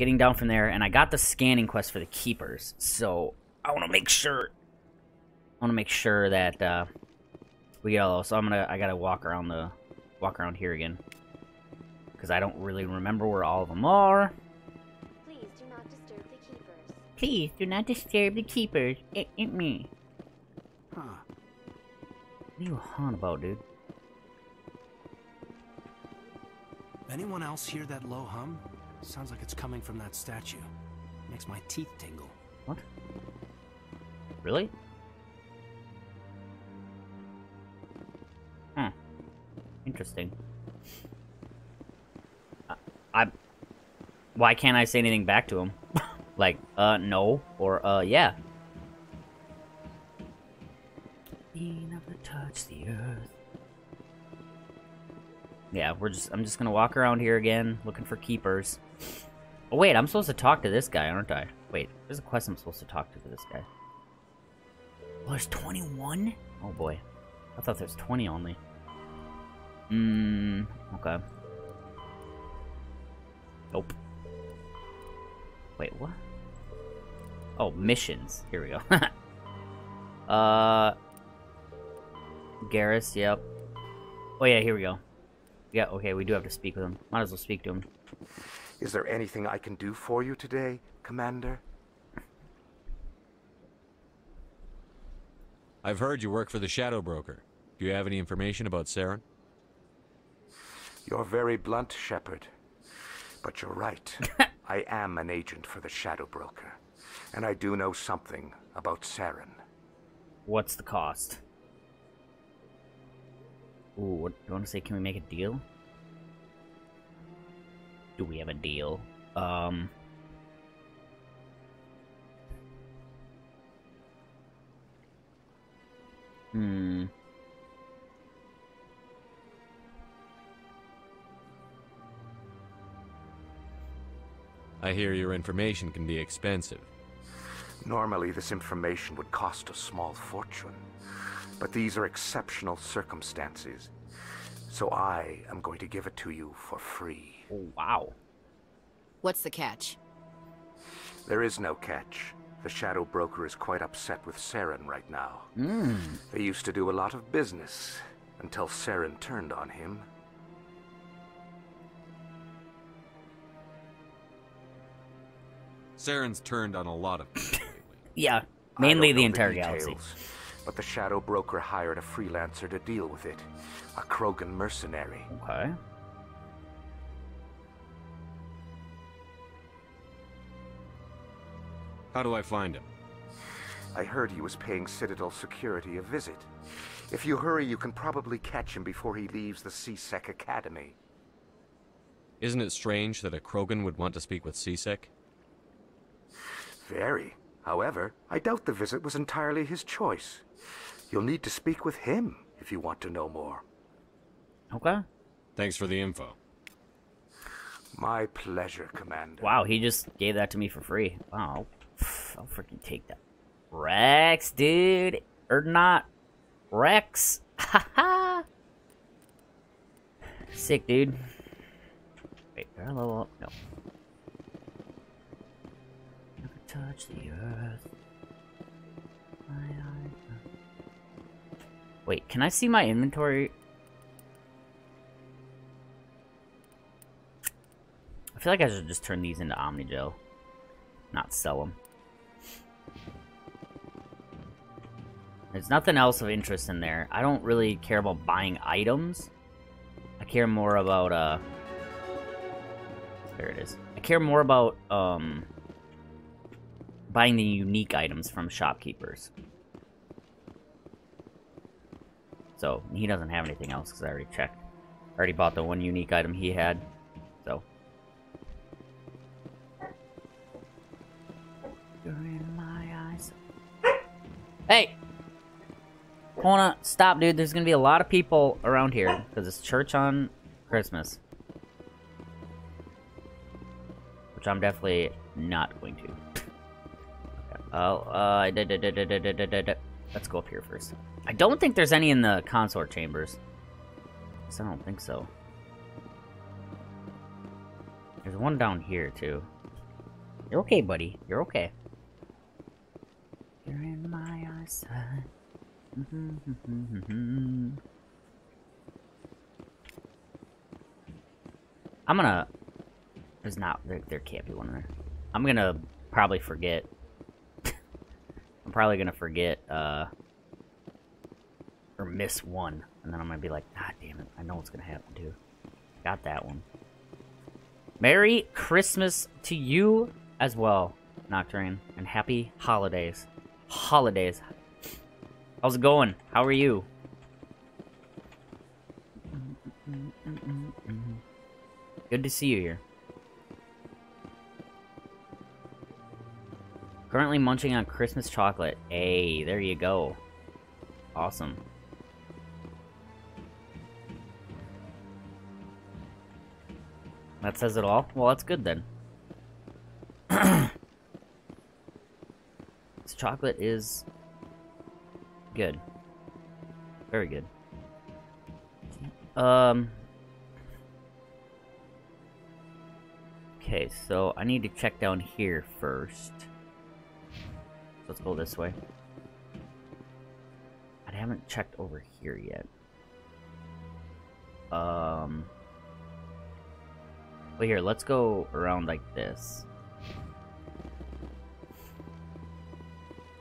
getting down from there, and I got the scanning quest for the keepers. So I want to make sure. I want to make sure that uh, we get all those. So I'm gonna. I gotta walk around the, walk around here again, because I don't really remember where all of them are. Please do not disturb the keepers. Please do not disturb the keepers. It, it me. Huh. What are you on about, dude? Anyone else hear that low hum? Sounds like it's coming from that statue. Makes my teeth tingle. What? Really? Hmm. Interesting. I, I. Why can't I say anything back to him? like, uh, no, or, uh, yeah. He never touched the earth. Yeah, we're just. I'm just gonna walk around here again, looking for keepers. Oh wait, I'm supposed to talk to this guy, aren't I? Wait, there's a quest I'm supposed to talk to for this guy. Oh, there's 21? Oh boy. I thought there's 20 only. Mmm, okay. Nope. Wait, what? Oh, missions. Here we go. uh... Garrus, yep. Oh yeah, here we go. Yeah, okay, we do have to speak with him. Might as well speak to him. Is there anything I can do for you today, Commander? I've heard you work for the Shadow Broker. Do you have any information about Saren? You're very blunt, Shepard. But you're right. I am an agent for the Shadow Broker. And I do know something about Saren. What's the cost? Ooh, what do you want to say? Can we make a deal? Do we have a deal? Um. Hmm. I hear your information can be expensive. Normally, this information would cost a small fortune. But these are exceptional circumstances. So I am going to give it to you for free. Oh, wow. What's the catch? There is no catch. The Shadow Broker is quite upset with Saren right now. Hmm. They used to do a lot of business until Saren turned on him. Saren's turned on a lot of people lately. Yeah, mainly don't the entire galaxy. But the Shadow Broker hired a freelancer to deal with it. A Krogan mercenary. Okay. How do I find him? I heard he was paying Citadel security a visit. If you hurry, you can probably catch him before he leaves the C-Sec Academy. Isn't it strange that a Krogan would want to speak with C-Sec? Very. However, I doubt the visit was entirely his choice. You'll need to speak with him if you want to know more. Okay. Thanks for the info. My pleasure, Commander. Wow, he just gave that to me for free. Wow. I'll freaking take that. Wrex, dude. Or not. Wrex. Haha. Sick, dude. Wait, do I level up? No. Never touch the earth. Wait, can I see my inventory? I feel like I should just turn these into Omnigel. Not sell them. There's nothing else of interest in there. I don't really care about buying items. I care more about, uh... There it is. I care more about, um... Buying the unique items from shopkeepers. So, he doesn't have anything else, because I already checked. I already bought the one unique item he had. So, You're in my eyes. Hey! On. Stop, dude. There's gonna be a lot of people around here. Because it's church on Christmas. Which I'm definitely not going to. Oh, uh, Let's go up here first. I don't think there's any in the consort chambers. I don't think so. There's one down here, too. You're okay, buddy. You're okay. You're in my eyesight. I'm gonna... There's not... There, there can't be one there. I'm gonna probably forget I'm probably gonna forget, uh. Or miss one. And then I'm gonna be like, God damn it. I know what's gonna happen too. Got that one. Merry Christmas to you as well, Nocturne. And happy holidays. Holidays. How's it going? How are you? Good to see you here. Currently munching on Christmas chocolate. Hey, there you go. Awesome. That says it all? Well, that's good then. this chocolate is good. Very good. Um. Okay, so I need to check down here first. Let's go this way. I haven't checked over here yet. Um. Well, here, let's go around like this.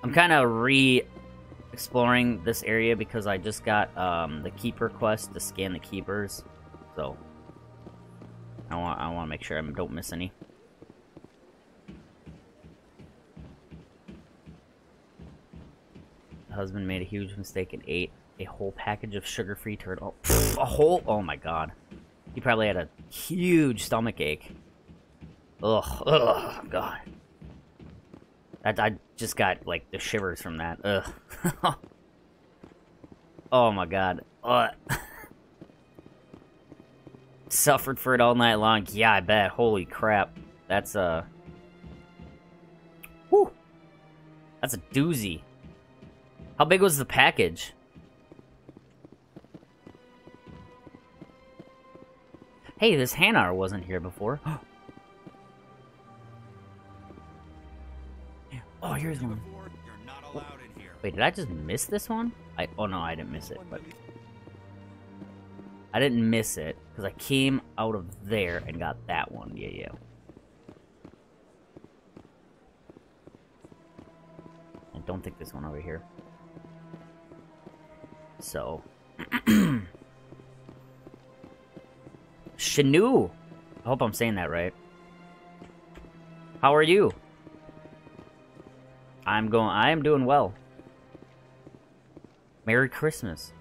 I'm kind of re-exploring this area because I just got um, the keeper quest to scan the keepers, so I want I want to make sure I don't miss any. Husband made a huge mistake and ate a whole package of sugar-free turtle. A whole? Oh my god. He probably had a huge stomach ache. Ugh, ugh, God. I, I just got, like, the shivers from that. Ugh. oh my god. Ugh. Suffered for it all night long. Yeah, I bet. Holy crap. That's, uh... Whew. That's a doozy. How big was the package? Hey, this Hanar wasn't here before. oh, here's one. Wait, did I just miss this one? I oh no, I didn't miss it, but I didn't miss it because I came out of there and got that one. Yeah, yeah. I don't think this one over here. So. Shanu! I hope I'm saying that right. How are you? I'm going- I am doing well. Merry Christmas.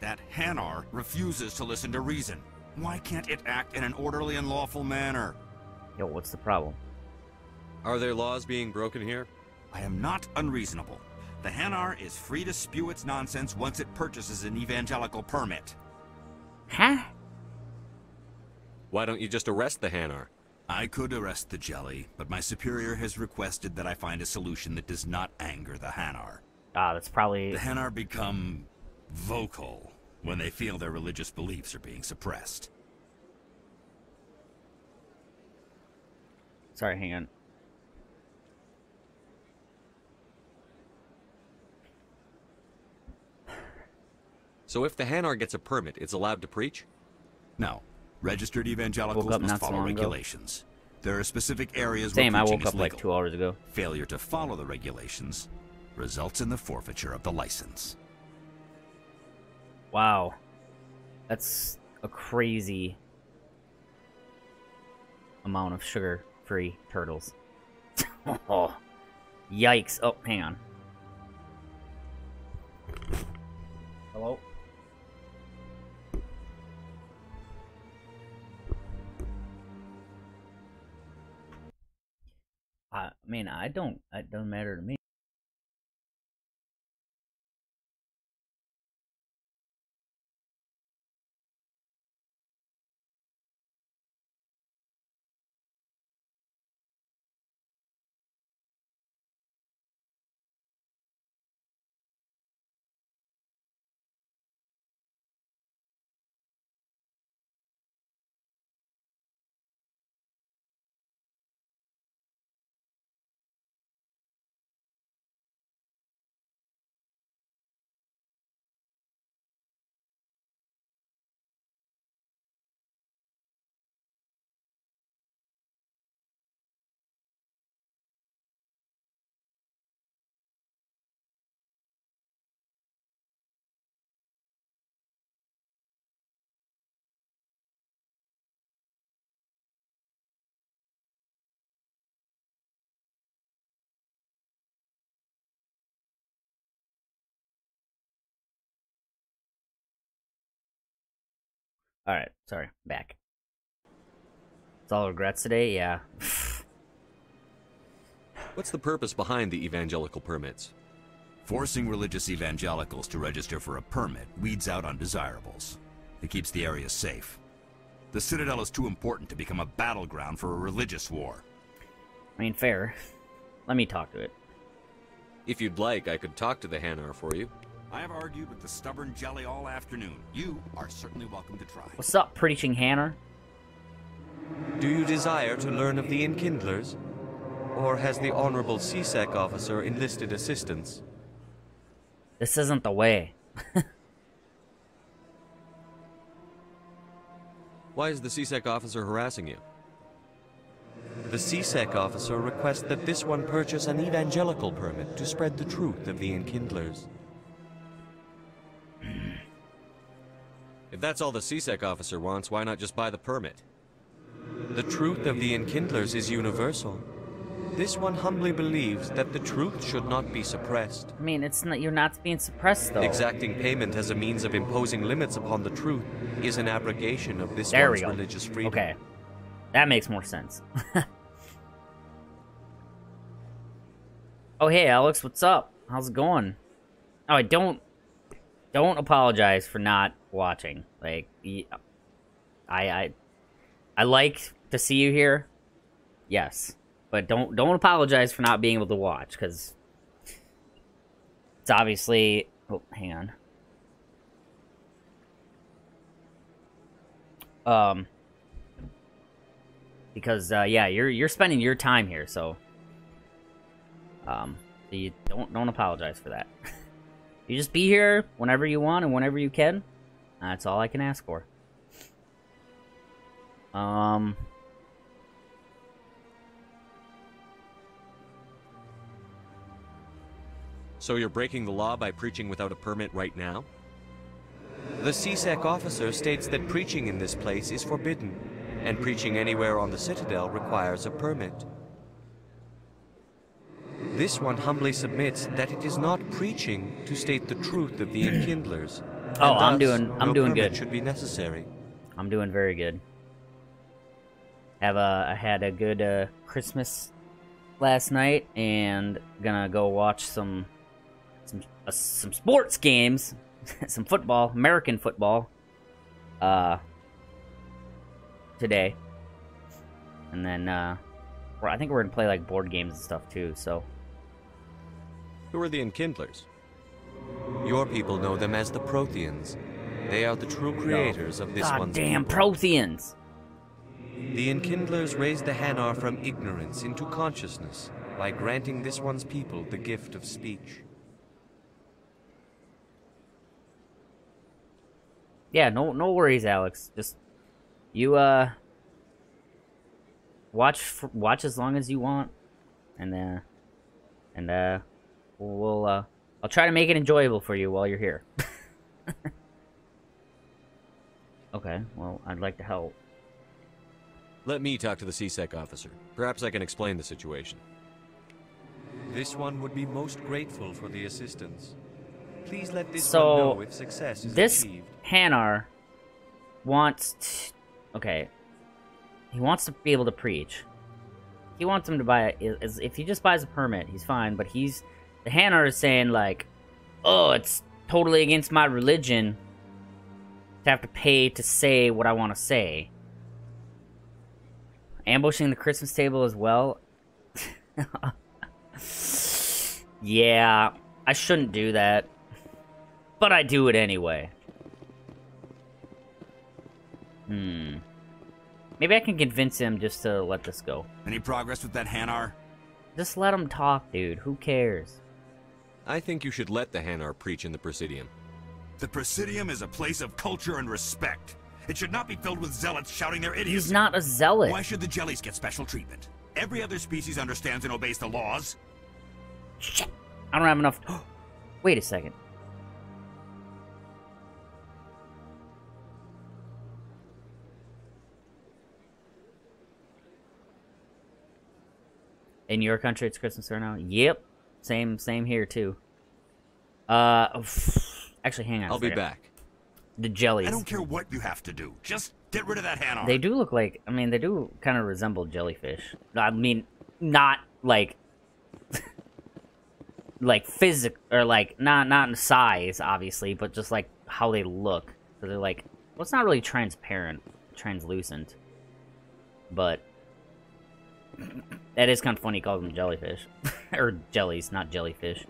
That Hanar refuses to listen to reason. Why can't it act in an orderly and lawful manner? Yo, what's the problem? Are there laws being broken here? I am not unreasonable. The Hanar is free to spew its nonsense once it purchases an evangelical permit. Huh? Why don't you just arrest the Hanar? I could arrest the jelly, but my superior has requested that I find a solution that does not anger the Hanar. Ah, that's probably... The Hanar become vocal when they feel their religious beliefs are being suppressed. Sorry, hang on. So if the Hanar gets a permit, it's allowed to preach? No. Registered evangelicals must not so follow long ago. regulations. There are specific areas Same, where I preaching woke is up like two hours ago. Failure to follow the regulations results in the forfeiture of the license. Wow. That's a crazy amount of sugar-free turtles. oh, yikes. Oh, hang on. Hello? I mean, I don't, it doesn't matter to me. Alright, sorry. Back. It's all regrets today? Yeah. What's the purpose behind the evangelical permits? Forcing religious evangelicals to register for a permit weeds out undesirables. It keeps the area safe. The Citadel is too important to become a battleground for a religious war. I mean, fair. Let me talk to it. If you'd like, I could talk to the Hanar for you. I have argued with the stubborn jelly all afternoon. You are certainly welcome to try. What's up, preaching Hanar? Do you desire to learn of the Enkindlers? Or has the Honorable C-Sec officer enlisted assistance? This isn't the way. Why is the C-Sec officer harassing you? The C-Sec officer requests that this one purchase an evangelical permit to spread the truth of the Enkindlers. If that's all the C-Sec officer wants, why not just buy the permit? The truth of the Enkindlers is universal. This one humbly believes that the truth should not be suppressed. I mean, it's not you're not being suppressed though. Exacting payment as a means of imposing limits upon the truth is an abrogation of this There one's religious freedom. Okay. That makes more sense. oh hey Alex, what's up? How's it going? Oh, I don't don't apologize for not watching. Like I, I like to see you here. Yes. But don't don't apologize for not being able to watch cuz it's obviously oh, hang on. Um because uh, yeah, you're you're spending your time here, so um, so you don't don't apologize for that. you just be here whenever you want and whenever you can. That's all I can ask for. Um. So you're breaking the law by preaching without a permit right now? The C-Sec officer states that preaching in this place is forbidden, and preaching anywhere on the Citadel requires a permit. This one humbly submits that it is not preaching to state the truth of the Enkindlers. Oh, I'm doing- I'm no doing good. should be necessary. I'm doing very good. Have a I had a good uh, Christmas last night, and gonna go watch some some uh, some sports games, some football, American football, uh, today, and then uh, I think we're gonna play like board games and stuff too. So Who are the Enkindlers? Your people know them as the Protheans. They are the true creators of this God one's damn people. Protheans! The Enkindlers raised the Hanar from ignorance into consciousness by granting this one's people the gift of speech. Yeah, no no worries, Alex. Just you uh watch watch as long as you want, and uh and uh we'll uh I'll try to make it enjoyable for you while you're here. okay, well I'd like to help. Let me talk to the C-Sec officer. Perhaps I can explain the situation. This one would be most grateful for the assistance. Please let this So, one know if success is This achieved. Hanar wants t- okay. He wants to be able to preach. He wants him to buy it. is- If he just buys a permit, he's fine. But he's the Hanar is saying like, "Oh, it's totally against my religion to have to pay to say what I want to say." Ambushing the Christmas table as well. yeah, I shouldn't do that, but I do it anyway. Hmm. Maybe I can convince him just to let this go. Any progress with that Hanar? Just let him talk, dude. Who cares? I think you should let the Hanar preach in the Presidium. The Presidium is a place of culture and respect. It should not be filled with zealots shouting their idiocy. He's not a zealot. Why should the jellies get special treatment? Every other species understands and obeys the laws. Shit. I don't have enough. Wait a second. In your country, it's Christmas right now. Yep, same, same here too. Uh, actually, hang on. I'll be back. the jellies. I don't care what you have to do. Just get rid of that Hanar. They do look like. I mean, they do kind of resemble jellyfish. I mean, not like. like physic or like not not in size obviously but just like how they look so they're like well it's not really transparent translucent but that is kind of funny calls them jellyfish or jellies not jellyfish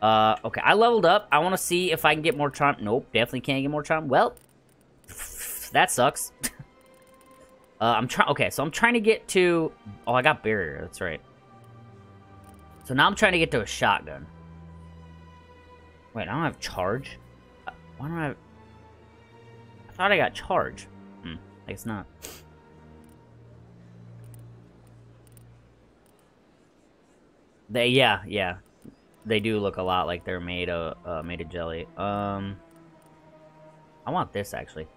uh okay i leveled up i want to see if i can get more charm nope definitely can't get more charm well that sucks uh i'm trying okay so i'm trying to get to oh i got barrier that's right so now I'm trying to get to a shotgun. Wait, I don't have charge? Uh, Why don't I have... I thought I got charge. Hmm, I guess not. They, yeah, yeah. They do look a lot like they're made of, uh, made of jelly. Um... I want this, actually.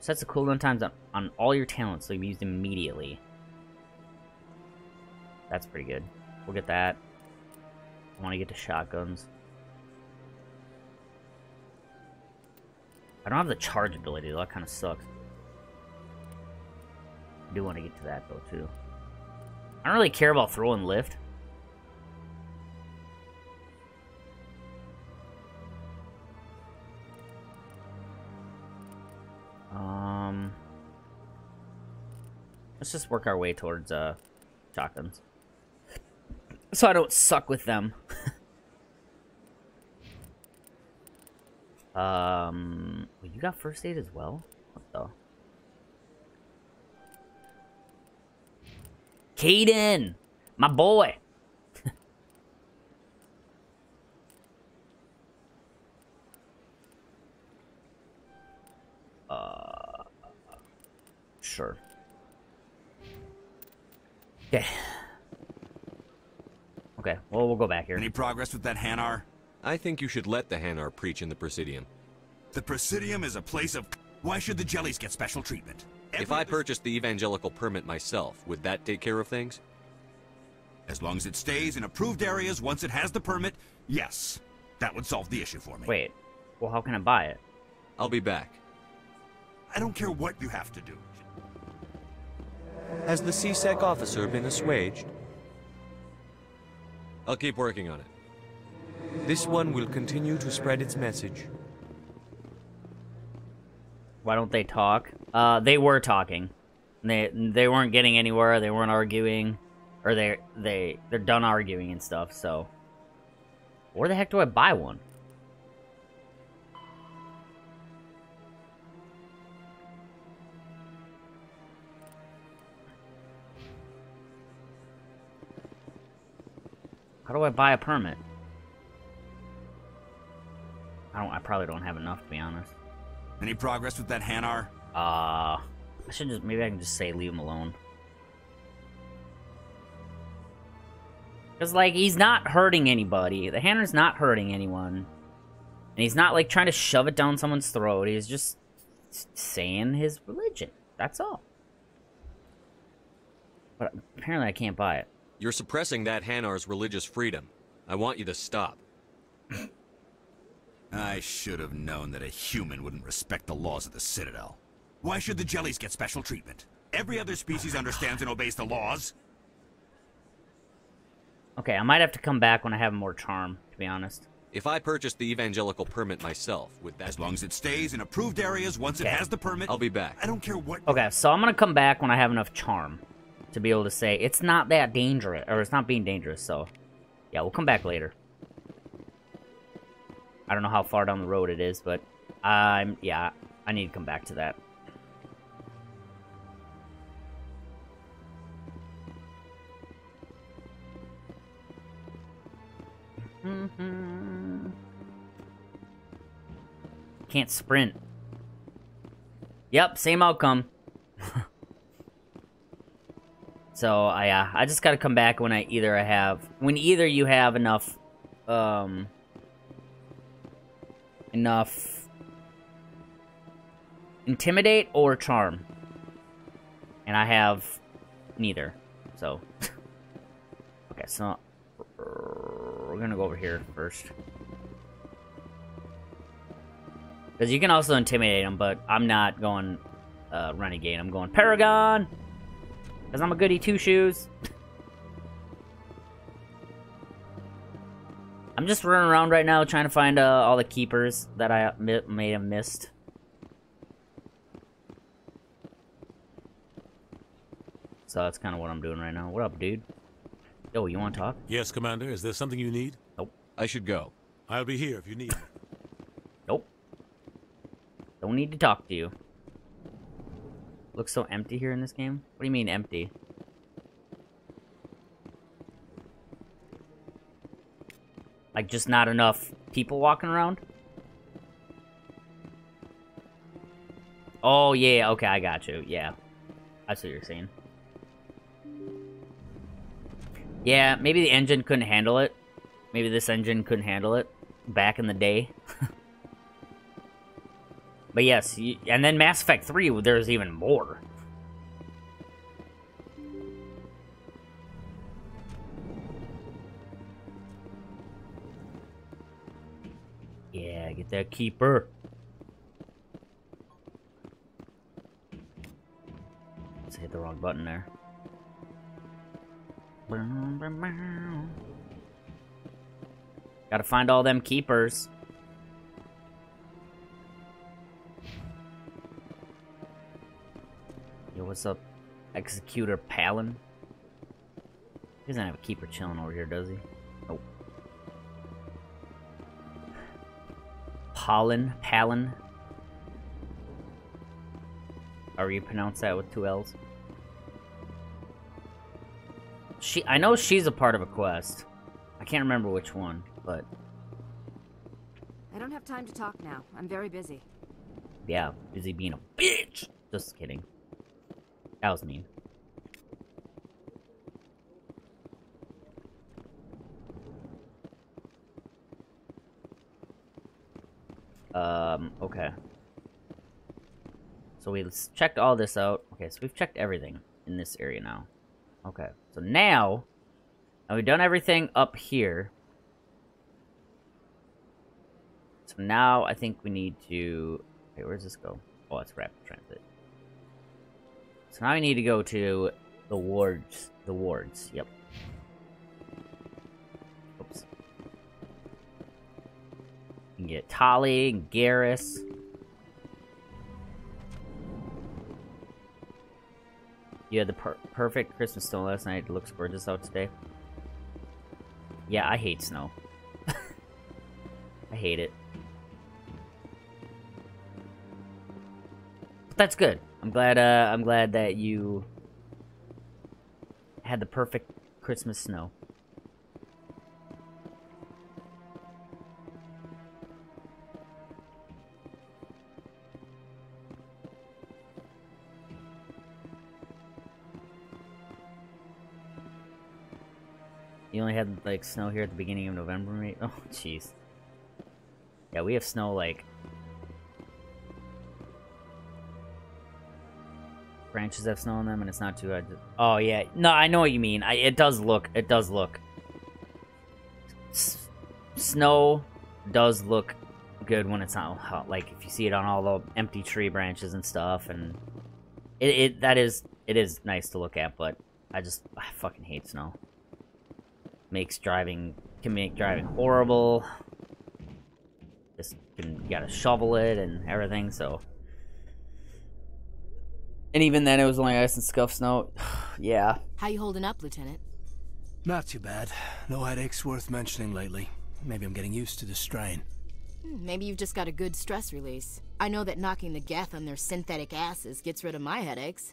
Sets the cooldown times on, on all your talents, so you be used immediately. That's pretty good. We'll get that. I want to get to shotguns. I don't have the charge ability, though. That kind of sucks. I do want to get to that, though, too. I don't really care about throw and lift. Um... Let's just work our way towards, uh, shotguns. So I don't suck with them. um, well, you got first aid as well? What the? Kaidan! My boy! Go back here. Any progress with that Hanar? I think you should let the Hanar preach in the Presidium. The Presidium is a place of... Why should the jellies get special treatment? If I purchased the evangelical permit myself, would that take care of things? As long as it stays in approved areas once it has the permit, yes. That would solve the issue for me. Wait, well, how can I buy it? I'll be back. I don't care what you have to do. Has the C-Sec officer been assuaged? I'll keep working on it. This one will continue to spread its message. Why don't they talk? Uh, they were talking. They they weren't getting anywhere. They weren't arguing, or they they they're done arguing and stuff. So, where the heck do I buy one? How do I buy a permit? I don't. I probably don't have enough to be honest. Any progress with that Hanar? Uh, I should just maybe I can just say leave him alone. Cause like he's not hurting anybody. The Hanar's not hurting anyone, and he's not like trying to shove it down someone's throat. He's just saying his religion. That's all. But apparently I can't buy it. You're suppressing that Hanar's religious freedom. I want you to stop. I should have known that a human wouldn't respect the laws of the Citadel. Why should the jellies get special treatment? Every other species understands and obeys the laws. Okay, I might have to come back when I have more charm, to be honest. If I purchase the evangelical permit myself, would that... As long as it stays in approved areas once it has the permit, I'll be back. I don't care what... Okay, so I'm gonna come back when I have enough charm to be able to say it's not that dangerous, or it's not being dangerous. So, yeah, we'll come back later. I don't know how far down the road it is, but I'm yeah, I need to come back to that. Can't sprint. Yep, same outcome. So I uh, I just gotta come back when I either I have when either you have enough um enough intimidate or charm. And I have neither. So Okay, so we're gonna go over here first. Because you can also intimidate them, but I'm not going uh, Renegade. I'm going Paragon! Because I'm a goody two-shoes. I'm just running around right now trying to find uh, all the keepers that I mi may have missed. So that's kind of what I'm doing right now. What up, dude? Yo, you want to talk? Yes, Commander. Is there something you need? Nope. I should go. I'll be here if you need me. Nope. Don't need to talk to you. Looks so empty here in this game. What do you mean empty? Like just not enough people walking around? Oh yeah, okay, I got you. Yeah. That's what you're saying. Yeah, maybe the engine couldn't handle it. Maybe this engine couldn't handle it back in the day. But yes, and then Mass Effect 3, there's even more. Yeah, get that keeper. Let's hit the wrong button there. Gotta find all them keepers. What's up, Executor Pallin? He doesn't have a keeper chilling over here, does he? Nope. Pollen? Palin? Or you pronounce that with two L's? She, I know she's a part of a quest. I can't remember which one, but I don't have time to talk now. I'm very busy. yeah, busy being a bitch. Just kidding. That was mean. Um, okay. So we checked all this out. Okay, so we've checked everything in this area now. Okay, so now, now we've done everything up here. So now I think we need to... Okay, where does this go? Oh, it's rapid transit. Now I need to go to the wards. The wards, yep. Oops. You get Tali and Garrus. You had the per perfect Christmas snow last night. It looks gorgeous out today. Yeah, I hate snow. I hate it. But that's good. I'm glad. Uh, I'm glad that you had the perfect Christmas snow. You only had like snow here at the beginning of November, mate. Oh, jeez. Yeah, we have snow like branches have snow on them, and it's not too hard. To... Oh yeah, no, I know what you mean. I, it does look, it does look. S snow does look good when it's not hot. Like if you see it on all the empty tree branches and stuff, and it, it that is it is nice to look at. But I just I fucking hate snow. Makes driving can make driving horrible. Just can, you gotta shovel it and everything. So. And even then, it was only ice and scuff snow. yeah. How you holding up, Lieutenant? Not too bad. No headaches worth mentioning lately. Maybe I'm getting used to the strain. Hmm, Maybe you've just got a good stress release. I know that knocking the geth on their synthetic asses gets rid of my headaches.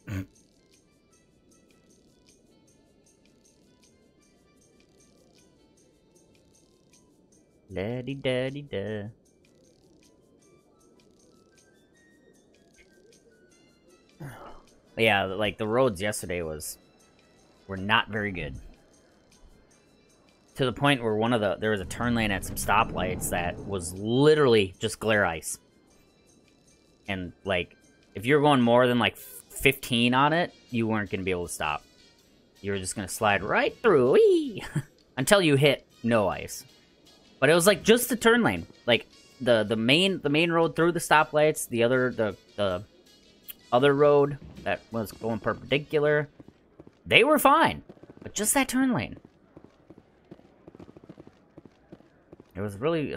Daddy, daddy, da. Yeah, like the roads yesterday was were not very good. To the point where one of the there was a turn lane at some stoplights that was literally just glare ice. And like if you're going more than like 15 on it, you weren't going to be able to stop. You were just going to slide right through whee! until you hit no ice. But it was like just the turn lane. Like the the main the main road through the stoplights, the other the the other road that was going perpendicular, they were fine. But just that turn lane. It was really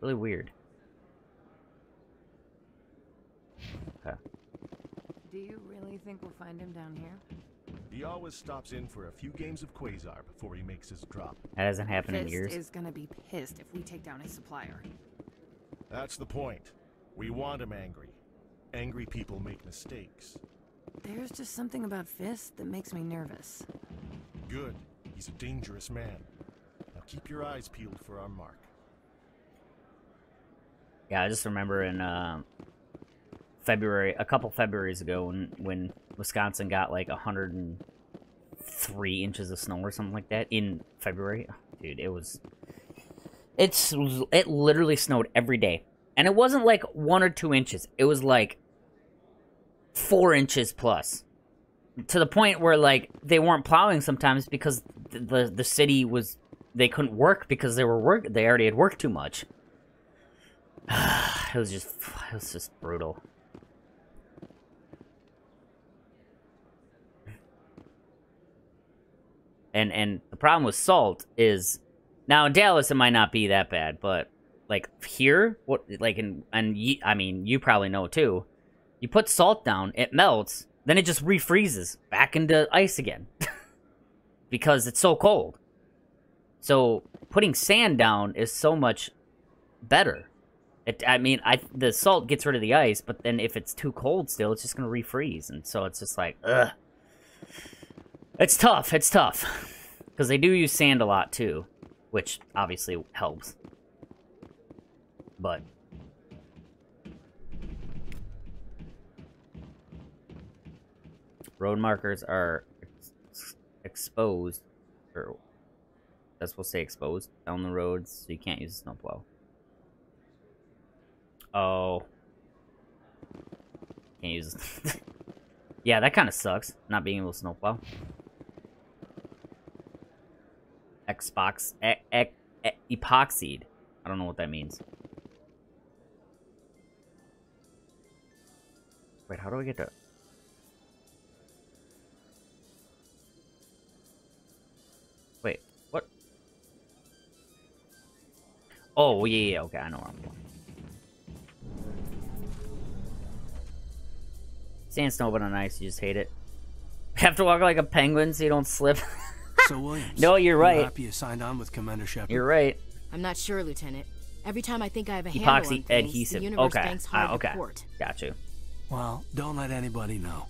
really weird. Okay. Do you really think we'll find him down here? He always stops in for a few games of Quasar before he makes his drop. That hasn't happened in Fist years. is gonna be pissed if we take down his supplier. That's the point. We want him angry. Angry people make mistakes. There's just something about Fist that makes me nervous. Good. He's a dangerous man. Now keep your eyes peeled for our mark. Yeah, I just remember in uh, February, a couple Februarys ago, when when Wisconsin got like 103 inches of snow or something like that in February. Dude, it was. It's it literally snowed every day, and it wasn't like one or two inches. It was like four inches plus, to the point where like they weren't plowing sometimes because the the, city was they couldn't work because they were work they already had worked too much. it was just it was just brutal. And and the problem with salt is now in Dallas it might not be that bad, but like here, what like in and I mean you probably know too. You put salt down, it melts, then it just refreezes back into ice again because it's so cold. So putting sand down is so much better. It, I mean, I the salt gets rid of the ice, but then if it's too cold still, it's just gonna refreeze, and so it's just like, ugh. It's tough. It's tough because they do use sand a lot too, which obviously helps. But road markers are ex exposed, or that's to say exposed down the roads, so you can't use a snowplow. Oh. Can't use Yeah, that kind of sucks, not being able to snowplow. Xbox... E e e epoxied. I don't know what that means. Wait, how do I get to... Oh, yeah, yeah, okay, I know where I'm going. Sand, snow, but on ice, you just hate it. You Have to walk like a penguin so you don't slip. so, Williams. No, you're you right. happy you signed on with Commander Shepard? You're right. I'm not sure, Lieutenant. Every time I think I have a handle on Epoxy things, adhesive. the universe Okay. banks Ah, hard okay. to port. Got you. Well, don't let anybody know.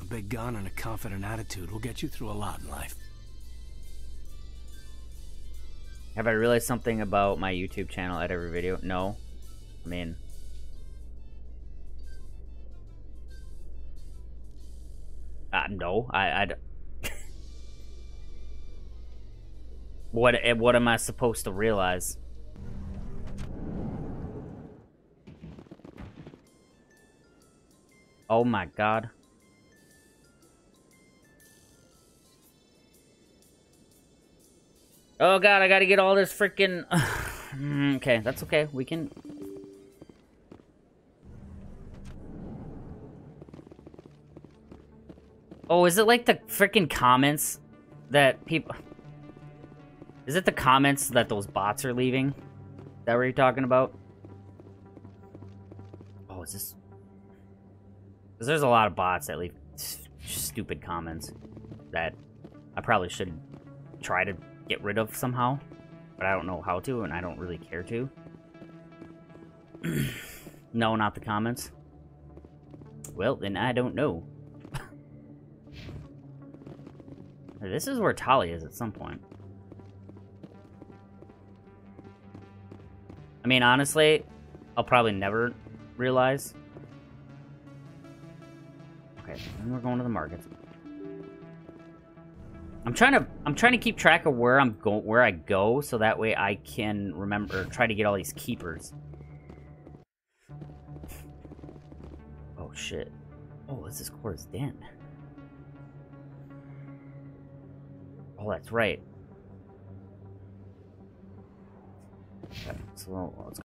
A big gun and a confident attitude will get you through a lot in life. Have I realized something about my YouTube channel at every video? No. I mean... Uh, no, I... I what, eh, what am I supposed to realize? Oh my god. Oh god, I gotta get all this freaking. Mm, okay, that's okay. We can. Oh, is it like the freaking comments that people. Is it the comments that those bots are leaving? Is that what you're talking about? Oh, is this. Because there's a lot of bots that leave stupid comments that I probably should try to get rid of somehow, but I don't know how to, and I don't really care to. no, not the comments. Well, then I don't know. this is where Talia is at some point. I mean, honestly, I'll probably never realize. Okay, then we're going to the markets. I'm trying to I'm trying to keep track of where I'm going where I go so that way I can remember try to get all these keepers. Oh shit. Oh, this is Chora's den. Oh, that's right. Okay, so let's